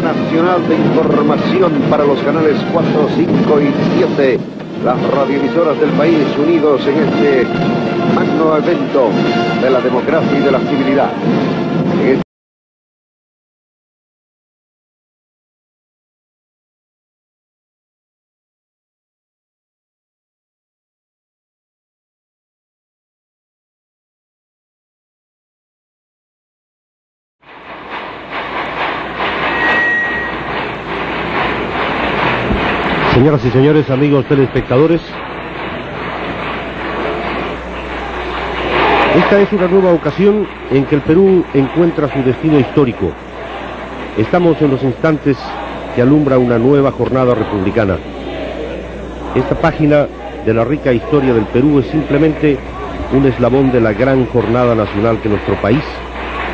Nacional de Información para los canales 4, 5 y 7. Las radioemisoras del país unidos en este magno evento de la democracia y de la civilidad. Señoras y señores, amigos telespectadores, esta es una nueva ocasión en que el Perú encuentra su destino histórico. Estamos en los instantes que alumbra una nueva jornada republicana. Esta página de la rica historia del Perú es simplemente un eslabón de la gran jornada nacional que nuestro país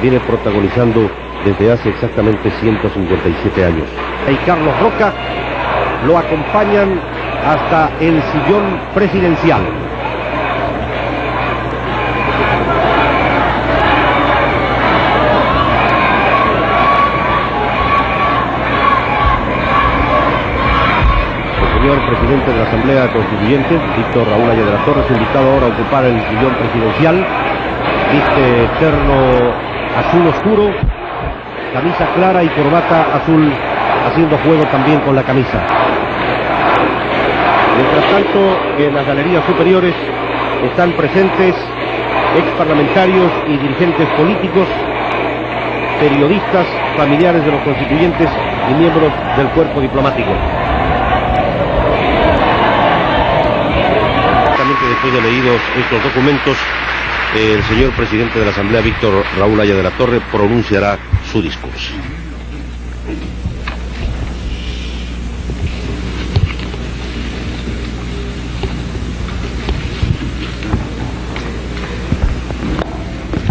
viene protagonizando desde hace exactamente 157 años. Y Carlos Roca lo acompañan hasta el sillón presidencial. El señor presidente de la Asamblea Constituyente, Víctor Raúl Aya de la Torres, invitado ahora a ocupar el sillón presidencial. Viste terno azul oscuro, camisa clara y corbata azul haciendo juego también con la camisa. Mientras tanto, en las galerías superiores están presentes ex parlamentarios y dirigentes políticos, periodistas, familiares de los constituyentes y miembros del cuerpo diplomático. Después de leídos estos documentos, el señor presidente de la Asamblea, Víctor Raúl Aya de la Torre, pronunciará su discurso.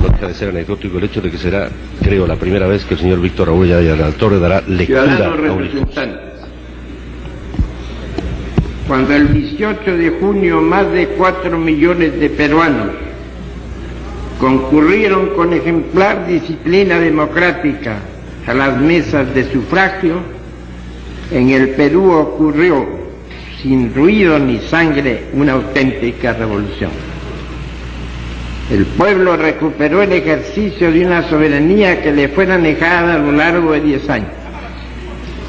De ser anecdótico el hecho de que será, creo, la primera vez que el señor Víctor Raúl de la Torre dará lectura Ciudadanos representantes. Cuando el 18 de junio más de 4 millones de peruanos concurrieron con ejemplar disciplina democrática a las mesas de sufragio, en el Perú ocurrió, sin ruido ni sangre, una auténtica revolución. El pueblo recuperó el ejercicio de una soberanía que le fue negada a lo largo de diez años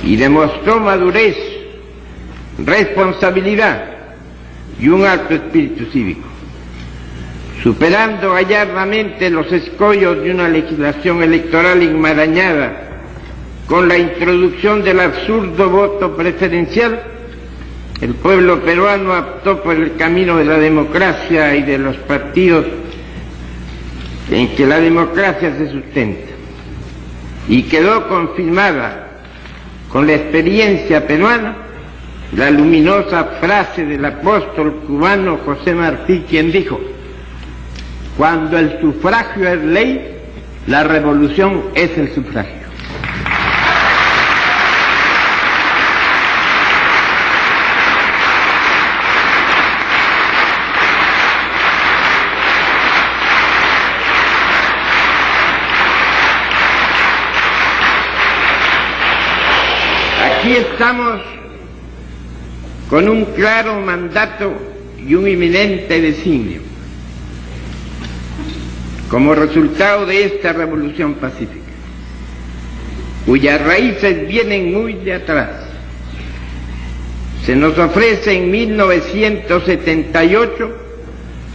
y demostró madurez, responsabilidad y un alto espíritu cívico, superando gallardamente los escollos de una legislación electoral enmarañada con la introducción del absurdo voto preferencial, el pueblo peruano optó por el camino de la democracia y de los partidos en que la democracia se sustenta y quedó confirmada con la experiencia peruana la luminosa frase del apóstol cubano José Martí, quien dijo, cuando el sufragio es ley, la revolución es el sufragio. Estamos con un claro mandato y un inminente designio. Como resultado de esta revolución pacífica, cuyas raíces vienen muy de atrás, se nos ofrece en 1978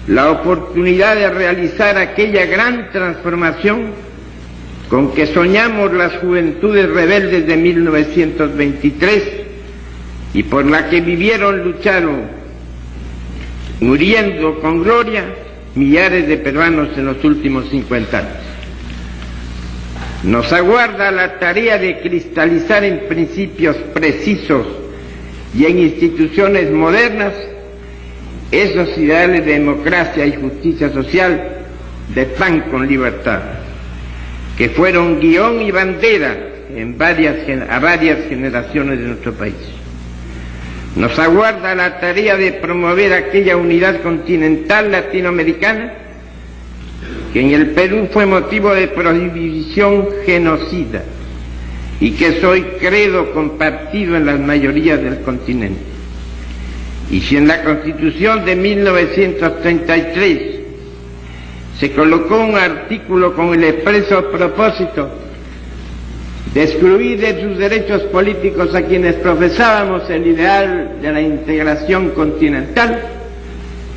la oportunidad de realizar aquella gran transformación con que soñamos las juventudes rebeldes de 1923 y por la que vivieron, lucharon, muriendo con gloria millares de peruanos en los últimos 50 años. Nos aguarda la tarea de cristalizar en principios precisos y en instituciones modernas esos ideales de democracia y justicia social de pan con libertad que fueron guion y bandera en varias, a varias generaciones de nuestro país. Nos aguarda la tarea de promover aquella unidad continental latinoamericana que en el Perú fue motivo de prohibición genocida y que soy credo compartido en las mayorías del continente. Y si en la Constitución de 1933 se colocó un artículo con el expreso propósito de excluir de sus derechos políticos a quienes profesábamos el ideal de la integración continental,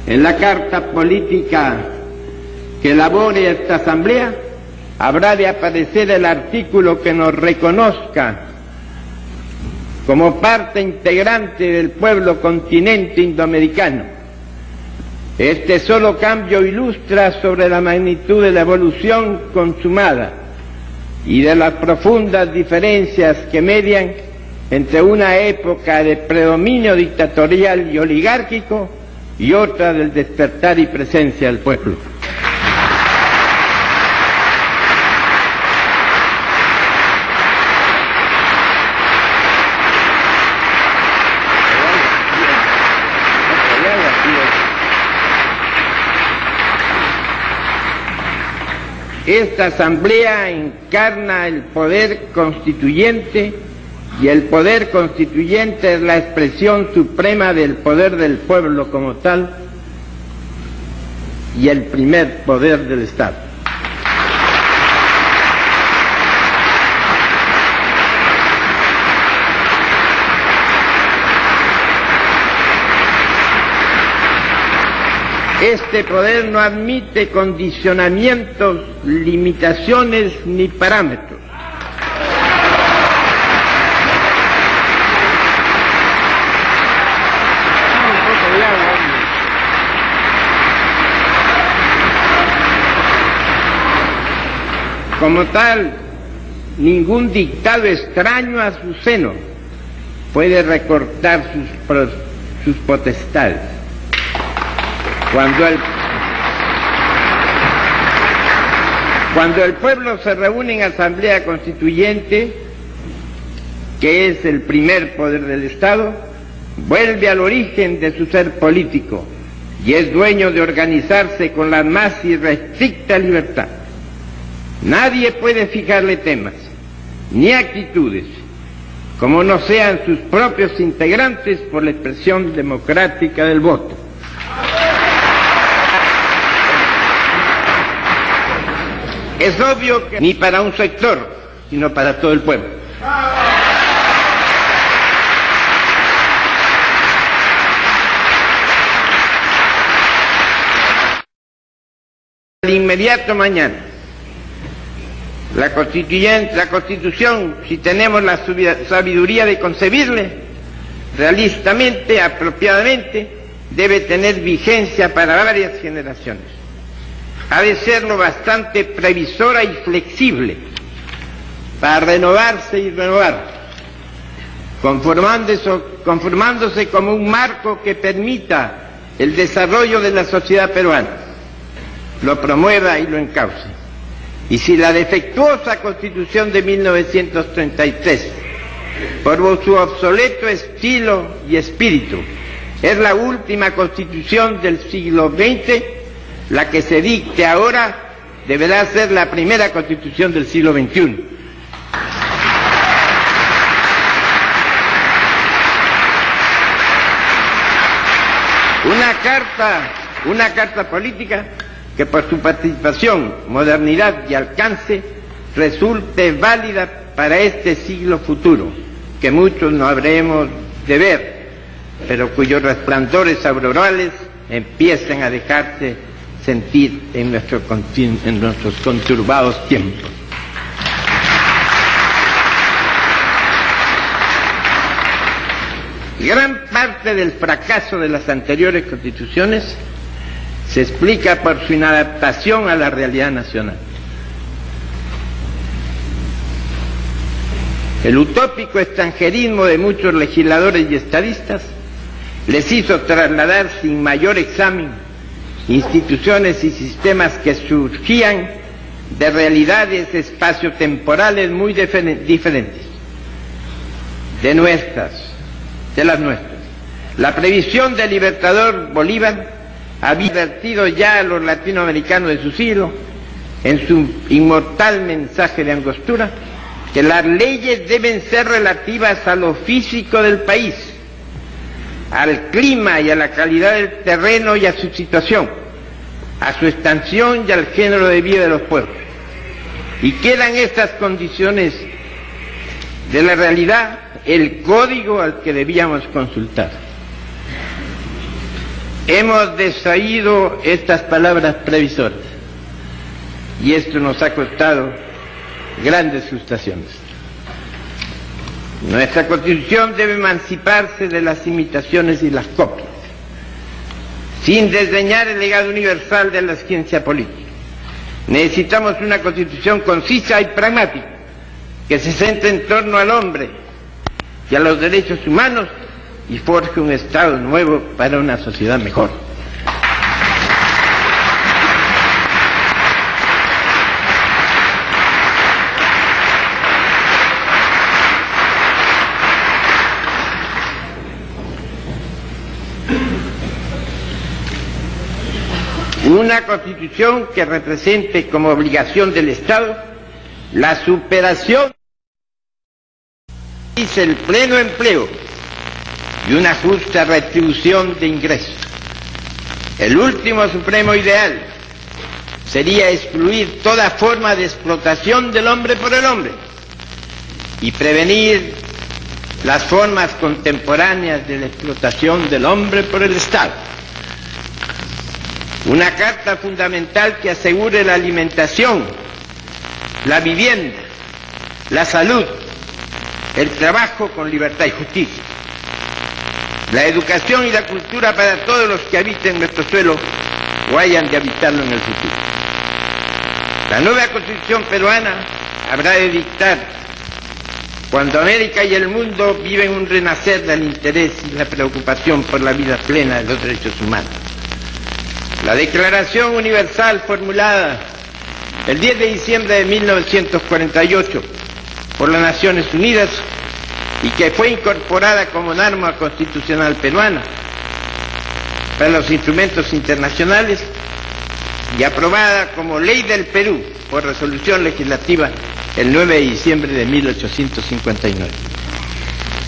en la carta política que elabore esta Asamblea habrá de aparecer el artículo que nos reconozca como parte integrante del pueblo continente indoamericano. Este solo cambio ilustra sobre la magnitud de la evolución consumada y de las profundas diferencias que median entre una época de predominio dictatorial y oligárquico y otra del despertar y presencia del pueblo. Esta asamblea encarna el poder constituyente y el poder constituyente es la expresión suprema del poder del pueblo como tal y el primer poder del Estado. Este poder no admite condicionamientos, limitaciones ni parámetros. Como tal, ningún dictado extraño a su seno puede recortar sus, potestades. Cuando el, cuando el pueblo se reúne en asamblea constituyente, que es el primer poder del Estado, vuelve al origen de su ser político y es dueño de organizarse con la más irrestricta libertad. Nadie puede fijarle temas ni actitudes, como no sean sus propios integrantes por la expresión democrática del voto. Es obvio que ni para un sector, sino para todo el pueblo. El inmediato mañana, la la constitución, si tenemos la sabiduría de concebirle, realistamente, apropiadamente, debe tener vigencia para varias generaciones ha de serlo bastante previsora y flexible para renovarse y renovar, conformándose, conformándose como un marco que permita el desarrollo de la sociedad peruana, lo promueva y lo encauce. Y si la defectuosa constitución de 1933, por su obsoleto estilo y espíritu, es la última constitución del siglo XX, la que se dicte ahora deberá ser la primera constitución del siglo XXI. Una carta, una carta política que por su participación, modernidad y alcance resulte válida para este siglo futuro, que muchos no habremos de ver, pero cuyos resplandores aurorales empiecen a dejarse sentir en, nuestro, en nuestros conturbados tiempos. Gran parte del fracaso de las anteriores constituciones se explica por su inadaptación a la realidad nacional. El utópico extranjerismo de muchos legisladores y estadistas les hizo trasladar sin mayor examen instituciones y sistemas que surgían de realidades espaciotemporales muy diferentes de nuestras, de las nuestras. La previsión del libertador Bolívar había advertido ya a los latinoamericanos de su siglo, en su inmortal mensaje de angostura, que las leyes deben ser relativas a lo físico del país, al clima y a la calidad del terreno y a su situación, a su extensión y al género de vida de los pueblos. Y quedan estas condiciones de la realidad el código al que debíamos consultar. Hemos desaído estas palabras previsoras y esto nos ha costado grandes frustraciones. Nuestra constitución debe emanciparse de las imitaciones y las copias, sin desdeñar el legado universal de la ciencia política. Necesitamos una constitución concisa y pragmática, que se centre en torno al hombre y a los derechos humanos y forje un Estado nuevo para una sociedad mejor. Una constitución que represente como obligación del Estado la superación y el pleno empleo y una justa retribución de ingresos. El último supremo ideal sería excluir toda forma de explotación del hombre por el hombre y prevenir las formas contemporáneas de la explotación del hombre por el Estado. Una carta fundamental que asegure la alimentación, la vivienda, la salud, el trabajo con libertad y justicia, la educación y la cultura para todos los que habiten nuestro suelo o hayan de habitarlo en el futuro. La nueva constitución peruana habrá de dictar cuando América y el mundo viven un renacer del interés y la preocupación por la vida plena de los derechos humanos. La Declaración Universal formulada el 10 de diciembre de 1948 por las Naciones Unidas y que fue incorporada como norma constitucional peruana para los instrumentos internacionales y aprobada como ley del Perú por resolución legislativa el 9 de diciembre de 1859.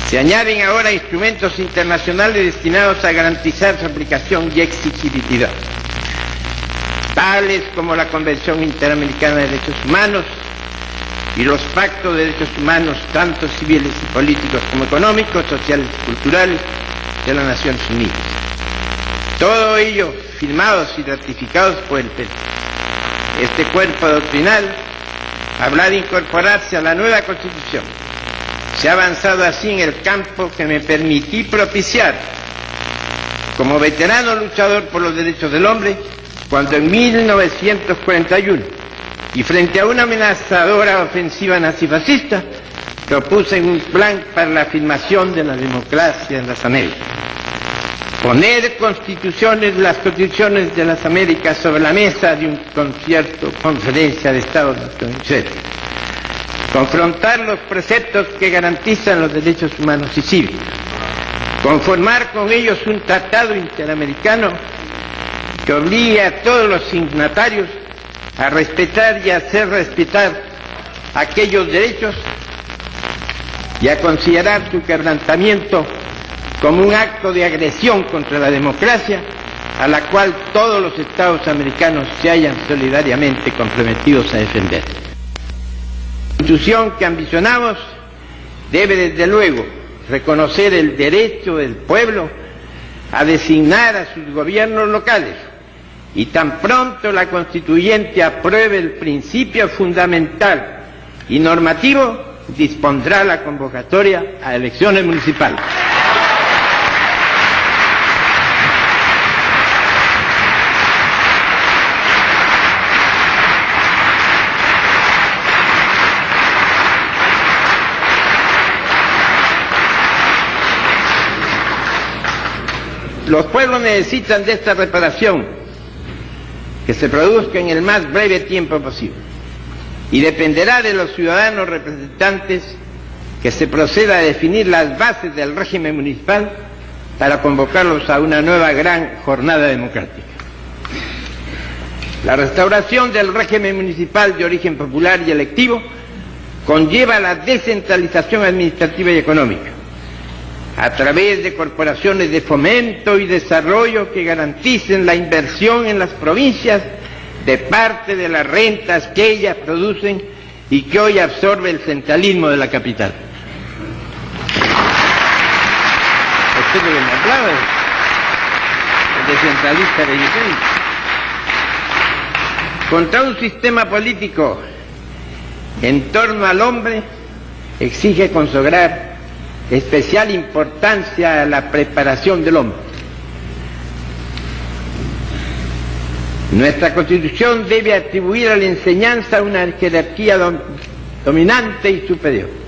Se añaden ahora instrumentos internacionales destinados a garantizar su aplicación y exigibilidad tales como la Convención Interamericana de Derechos Humanos y los pactos de derechos humanos, tanto civiles y políticos como económicos, sociales y culturales de las Naciones Unidas. Todo ello firmados y ratificados por el. Este cuerpo doctrinal habrá de incorporarse a la nueva Constitución. Se ha avanzado así en el campo que me permití propiciar como veterano luchador por los derechos del hombre cuando en 1941 y frente a una amenazadora ofensiva nazifascista propuse un plan para la afirmación de la democracia en las Américas. Poner constituciones, las constituciones de las Américas sobre la mesa de un concierto, conferencia de Estados Unidos. Confrontar los preceptos que garantizan los derechos humanos y cívicos. Conformar con ellos un tratado interamericano que obligue a todos los signatarios a respetar y hacer respetar aquellos derechos y a considerar su quebrantamiento como un acto de agresión contra la democracia a la cual todos los estados americanos se hayan solidariamente comprometidos a defender. La constitución que ambicionamos debe desde luego reconocer el derecho del pueblo a designar a sus gobiernos locales y tan pronto la constituyente apruebe el principio fundamental y normativo, dispondrá la convocatoria a elecciones municipales. Los pueblos necesitan de esta reparación que se produzca en el más breve tiempo posible. Y dependerá de los ciudadanos representantes que se proceda a definir las bases del régimen municipal para convocarlos a una nueva gran jornada democrática. La restauración del régimen municipal de origen popular y electivo conlleva la descentralización administrativa y económica, a través de corporaciones de fomento y desarrollo que garanticen la inversión en las provincias de parte de las rentas que ellas producen y que hoy absorbe el centralismo de la capital. Usted lo el descentralista de Contra un sistema político en torno al hombre exige consagrar especial importancia a la preparación del hombre. Nuestra constitución debe atribuir a la enseñanza una jerarquía dominante y superior